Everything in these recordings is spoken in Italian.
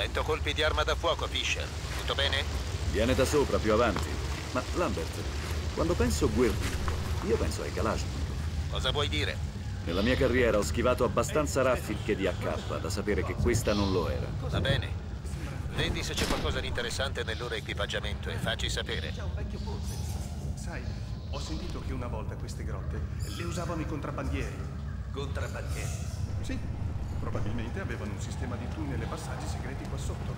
Sento colpi di arma da fuoco, Fisher. Tutto bene? Viene da sopra, più avanti. Ma, Lambert, quando penso guerriglia, io penso ai Kalashnikov. Cosa vuoi dire? Nella mia carriera ho schivato abbastanza raffiche di AK da sapere che questa non lo era. Va bene. Vedi se c'è qualcosa di interessante nel loro equipaggiamento e facci sapere. C'è un vecchio ponte. Sai, ho sentito che una volta queste grotte le usavano i contrabbandieri. Contrabbandieri. Sì, probabilmente avevano un sistema di tunnel e passaggi segreti qua sotto.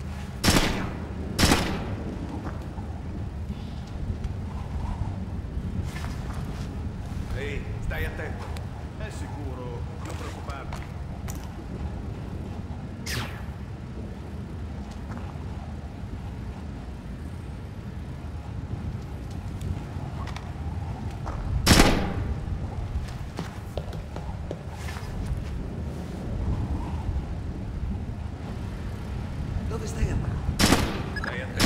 Ehi, stai attento. È sicuro, non preoccuparti. Dove stai andando? Stai attento.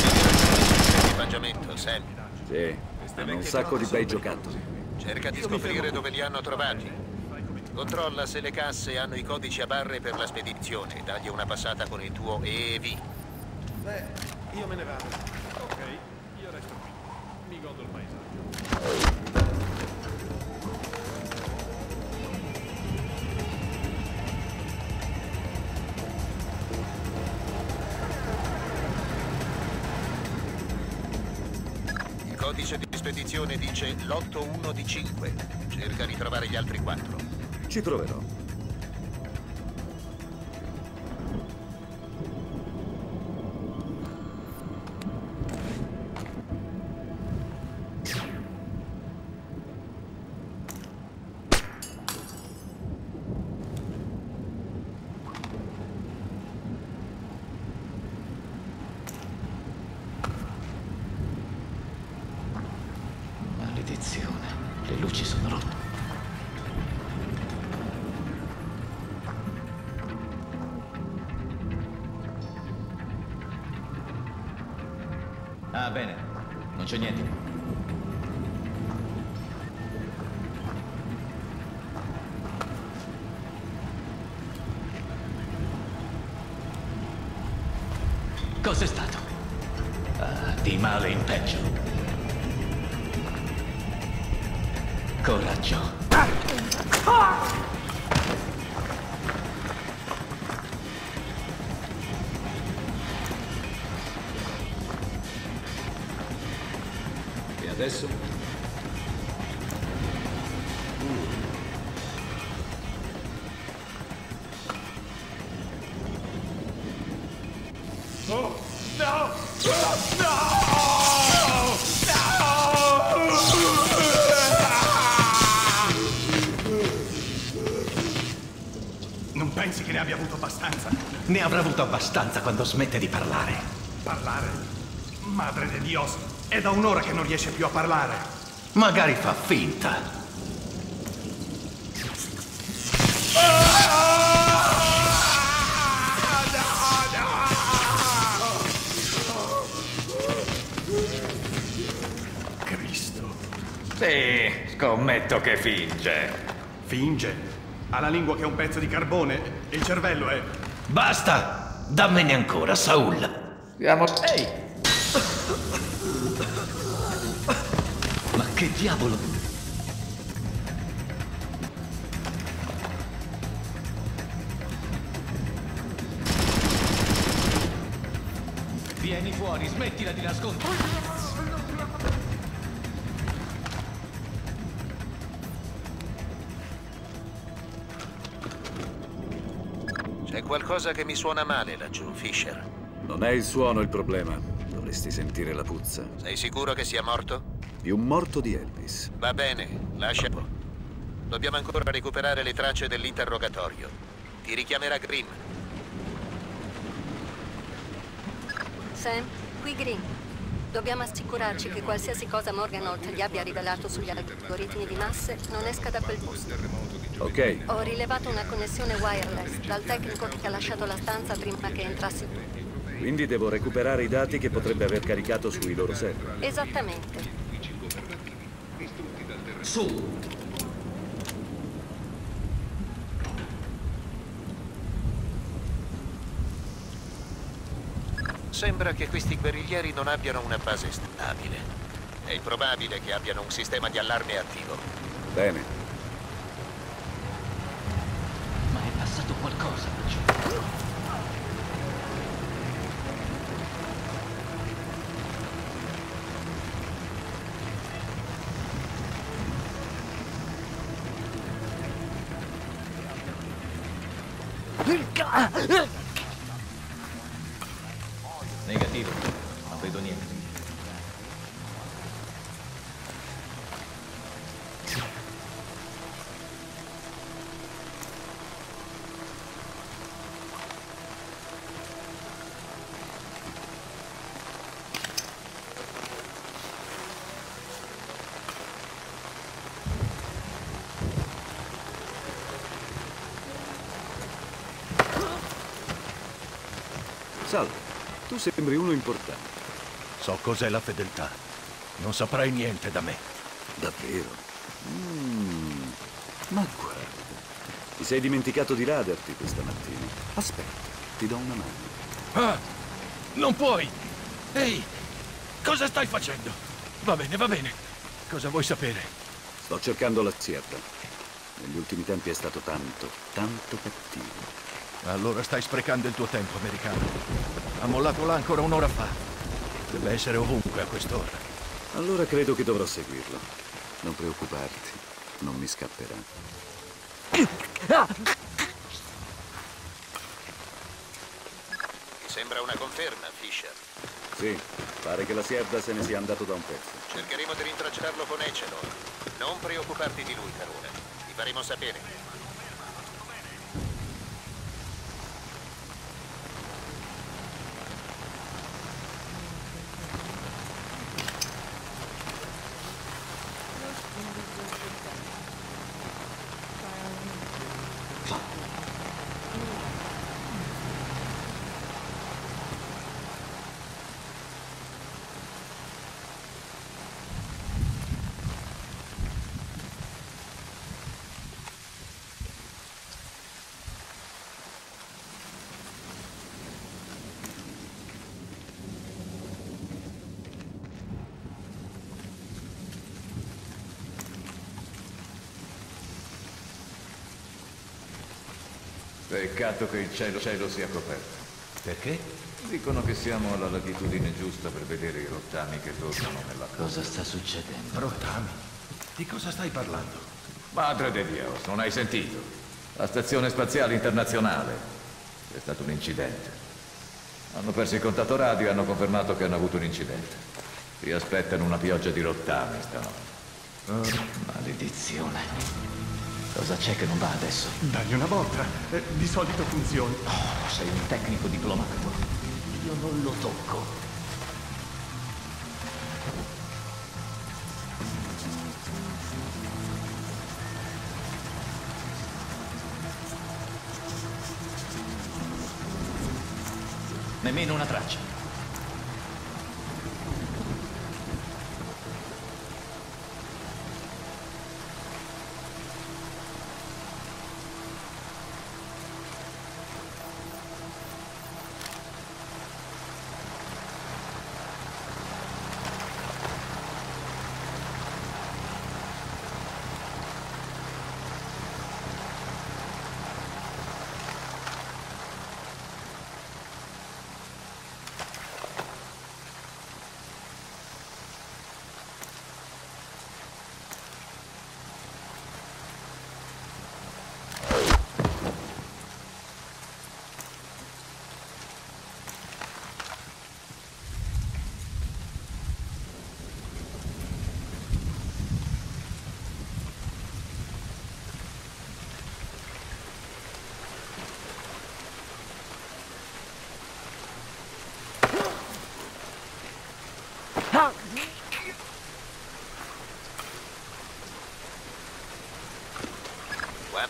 Equipaggiamento, Sam. Sì, hanno un sacco di bei giocattoli. Cerca di scoprire dove li hanno trovati. Controlla se le casse hanno i codici a barre per la spedizione. Dagli una passata con il tuo EV. Beh, io me ne vado. Ok, io resto qui. Mi godo il paesaggio. Spedizione dice l'81 di 5. Cerca di trovare gli altri quattro. Ci troverò. Ah, bene, non c'è niente. Cos'è stato? Ah, di male in peggio. Coraggio. E adesso? Non pensi che ne abbia avuto abbastanza? Ne avrà avuto abbastanza quando smette di parlare. Parlare? Madre di Dios, è da un'ora che non riesce più a parlare. Magari fa finta. Cristo. Sì, scommetto che finge. Finge. Ha la lingua che è un pezzo di carbone e il cervello è... Basta! Dammene ancora, Saul. Siamo... Ehi! Che diavolo! Vieni fuori, smettila di nascondere! C'è qualcosa che mi suona male laggiù, Fisher. Non è il suono il problema. Dovresti sentire la puzza. Sei sicuro che sia morto? Di un morto di Elvis. Va bene, lascialo. Dobbiamo ancora recuperare le tracce dell'interrogatorio. Ti richiamerà Grimm. Sam, qui Green. Dobbiamo assicurarci che qualsiasi cosa Morganolt gli abbia rivelato sugli algoritmi di masse non esca da quel posto. Ok, Ho rilevato una connessione wireless dal tecnico che ha lasciato la stanza prima che entrassi tu. quindi devo recuperare i dati che potrebbe aver caricato sui loro server. Esattamente. Su! Sembra che questi guerriglieri non abbiano una base stabile. È probabile che abbiano un sistema di allarme attivo. Bene, Ma è passato qualcosa laggiù. Ah! Salve. Tu sembri uno importante. So cos'è la fedeltà. Non saprai niente da me. Davvero? Mm. Ma guarda, ti sei dimenticato di raderti questa mattina. Aspetta, ti do una mano. Ah! Non puoi! Ehi! Cosa stai facendo? Va bene, va bene. Cosa vuoi sapere? Sto cercando la Sierra. Negli ultimi tempi è stato tanto, tanto cattivo. Allora stai sprecando il tuo tempo, americano. Ha mollato là ancora un'ora fa. Deve essere ovunque a quest'ora. Allora credo che dovrò seguirlo. Non preoccuparti, non mi scapperà. Sembra una conferma, Fisher. Sì, pare che la Sierra se ne sia andato da un pezzo. Cercheremo di rintracciarlo con Echelon. Non preoccuparti di lui per ora. Ti faremo sapere. Peccato che il cielo, cielo sia coperto. Perché? Dicono che siamo alla latitudine giusta per vedere i rottami che tornano nella casa. Cosa sta succedendo? Rottami. Di cosa stai parlando? Madre de Dios, non hai sentito? La stazione spaziale internazionale. C'è stato un incidente. Hanno perso il contatto radio e hanno confermato che hanno avuto un incidente. Vi aspettano una pioggia di rottami stanotte. Maledizione. Cosa c'è che non va adesso? Dagli una botta. Eh, di solito funziona. Oh, sei un tecnico diplomato. Io non lo tocco. Nemmeno una traccia.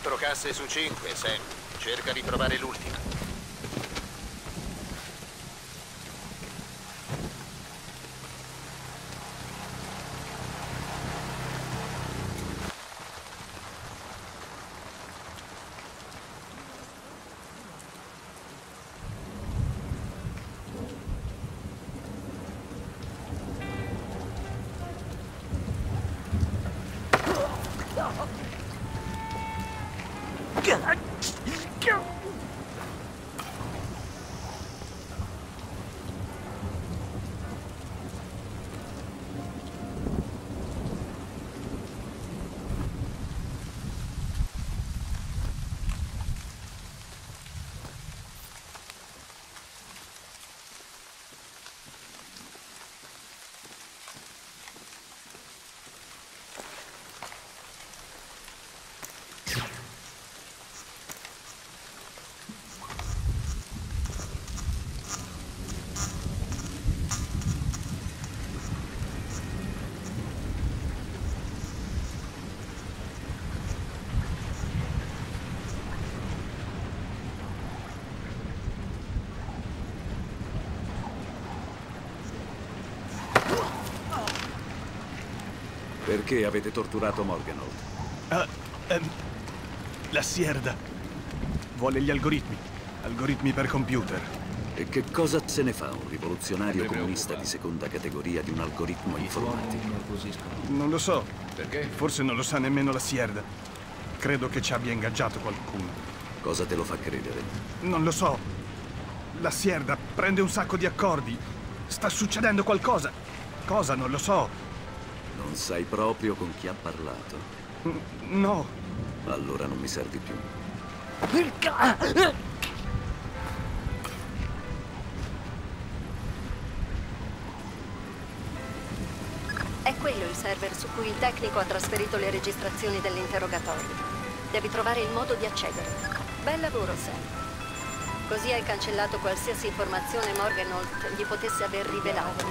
Quattro casse su cinque, Sam. Cerca di trovare l'ultima. Perché avete torturato Morganold? Ah, ehm, la Sierda vuole gli algoritmi. Algoritmi per computer. E che cosa se ne fa un rivoluzionario comunista di seconda categoria di un algoritmo informatico? Non lo so. Perché? Forse non lo sa nemmeno la Sierda. Credo che ci abbia ingaggiato qualcuno. Cosa te lo fa credere? Non lo so. La Sierda prende un sacco di accordi. Sta succedendo qualcosa. Cosa? Non lo so. Non sai proprio con chi ha parlato. N- no. Allora non mi servi più. È quello il server su cui il tecnico ha trasferito le registrazioni dell'interrogatorio. Devi trovare il modo di accedere. Bel lavoro, Sam. Così hai cancellato qualsiasi informazione Morganolt gli potesse aver rivelato.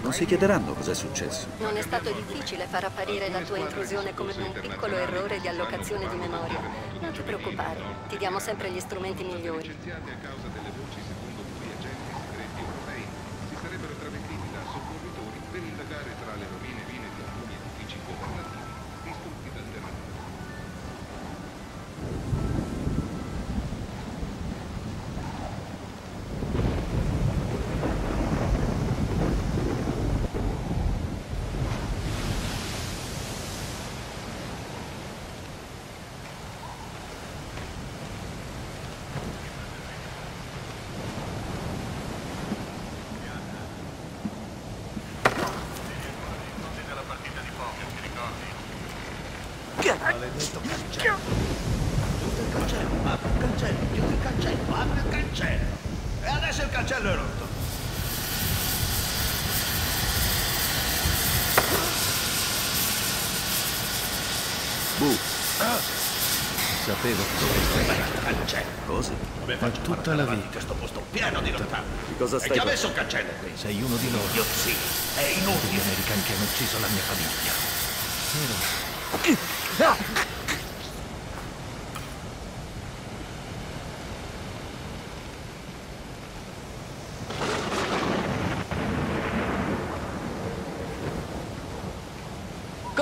Non si chiederanno cos'è successo. Non è stato difficile far apparire la tua intrusione come un piccolo errore di allocazione di memoria. Non ti preoccupare, ti diamo sempre gli strumenti migliori. Cancello. Chiudi il cancello, apri il cancello, chiudi il cancello, apri il cancello. E adesso il cancello è rotto. Bu, Sapevo che dovresti Il cancello. cosa? Ma tutta la vita. Questo posto pieno di lontani. Di cosa E stai chi ha messo un cancello qui? Sei uno di loro. Io sì, è Gli inutile. americani che hanno ucciso la mia famiglia.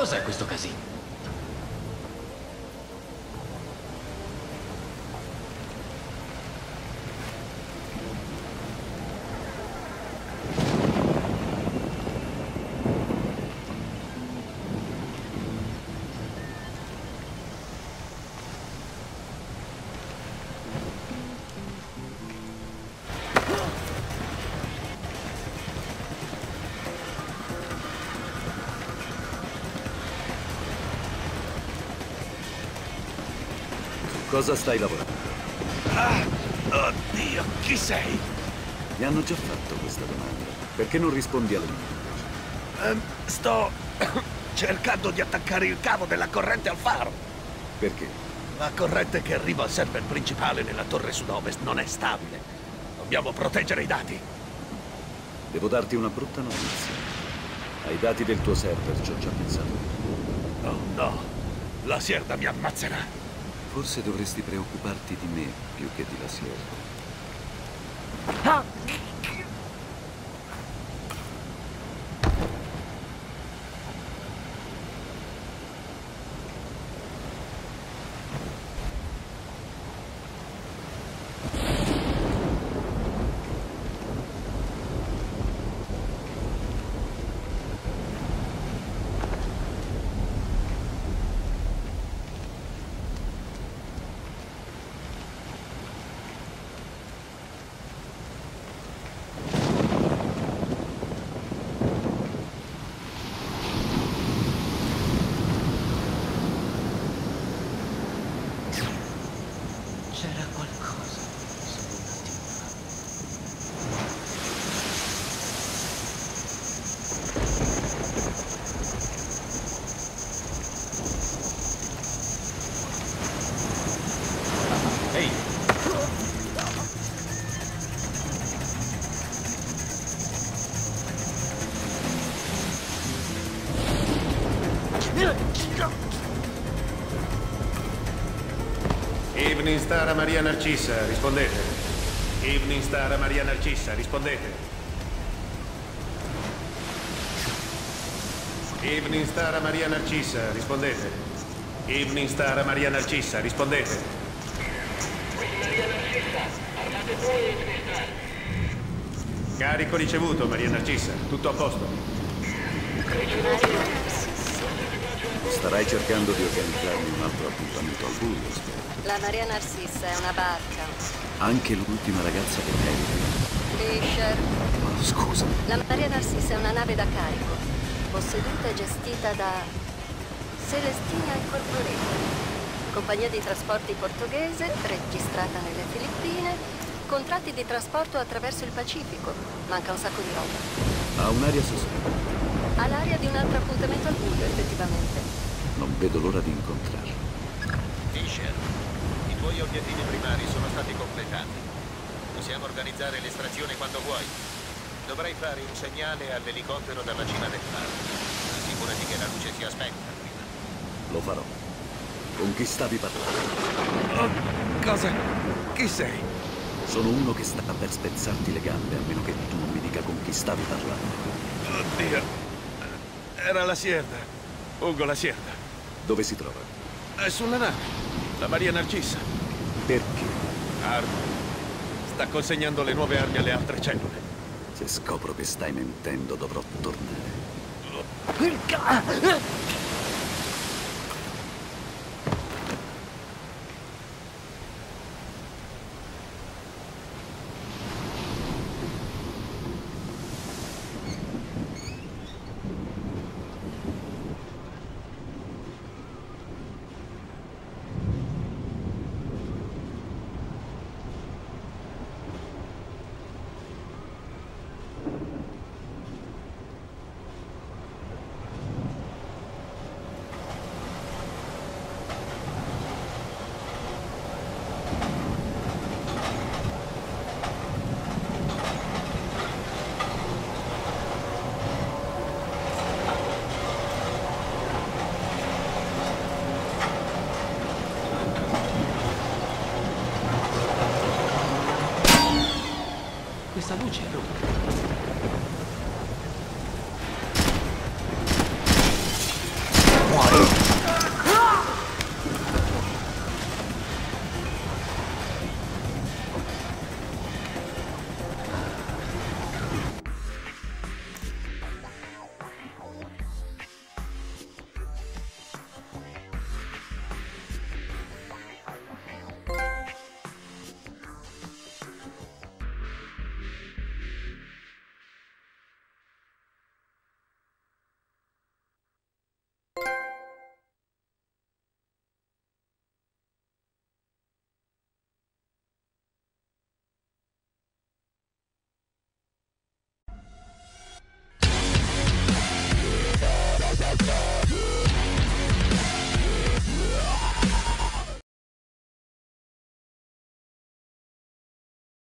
Cos'è questo casino? Cosa stai lavorando? Oddio, chi sei? Mi hanno già fatto questa domanda. Perché non rispondi alle mie? Ehm, sto cercando di attaccare il cavo della corrente al faro. Perché? La corrente che arriva al server principale nella torre sud-ovest non è stabile. Dobbiamo proteggere i dati. Devo darti una brutta notizia. Ai dati del tuo server ci ho già pensato. Oh no, la Sierda mi ammazzerà. Forse dovresti preoccuparti di me più che di la sierra. Maria Narcissa, rispondete. Evening Star a Maria Narcissa, rispondete. Evening Star a Maria Narcissa, rispondete. Evening Star a Maria Narcissa, rispondete. Carico ricevuto, Maria Narcissa. Tutto a posto. Starai cercando di organizzarmi un altro appuntamento al buio, spero. La Maria Narcissa è una barca. Anche l'ultima ragazza che meriti. Fisher, Ma scusa, la Maria Narcissa è una nave da carico, posseduta e gestita da Celestina Incorporated. Compagnia di trasporti portoghese, registrata nelle Filippine, contratti di trasporto attraverso il Pacifico. Manca un sacco di roba. ha un'aria sospetta. Ha l'aria di un altro appuntamento al buio, effettivamente. Non vedo l'ora di incontrarlo. Fisher, i tuoi obiettivi primari sono stati completati. Possiamo organizzare l'estrazione quando vuoi. Dovrai fare un segnale all'elicottero dalla cima del faro. Assicurati che la luce sia spenta prima. Lo farò. Con chi stavi parlando? Oh, cosa? Chi sei? Sono uno che sta per spezzarti le gambe, a meno che tu non mi dica con chi stavi parlando. Oddio. Era la Sierra. Ugo la Sierra. Dove si trova? È sulla nave. La Maria Narcissa. Perché? Armi. Sta consegnando le nuove armi alle altre cellule. Se scopro che stai mentendo, dovrò tornare.